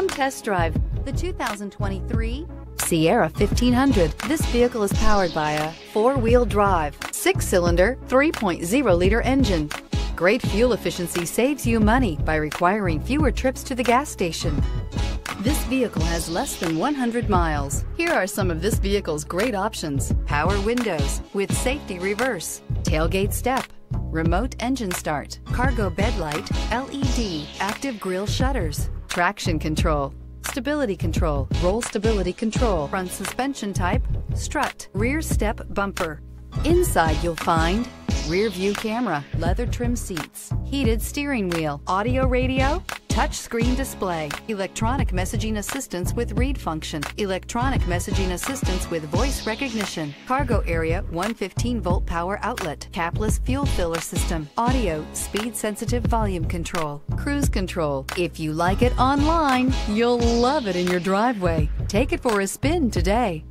test drive the 2023 Sierra 1500. This vehicle is powered by a four-wheel drive, six-cylinder, 3.0-liter engine. Great fuel efficiency saves you money by requiring fewer trips to the gas station. This vehicle has less than 100 miles. Here are some of this vehicle's great options. Power windows with safety reverse, tailgate step, remote engine start, cargo bed light, LED, active grille shutters, traction control, stability control, roll stability control, front suspension type, strut, rear step bumper. Inside you'll find rear view camera, leather trim seats, heated steering wheel, audio radio, touch screen display, electronic messaging assistance with read function, electronic messaging assistance with voice recognition, cargo area 115 volt power outlet, capless fuel filler system, audio, speed sensitive volume control, cruise control. If you like it online, you'll love it in your driveway. Take it for a spin today.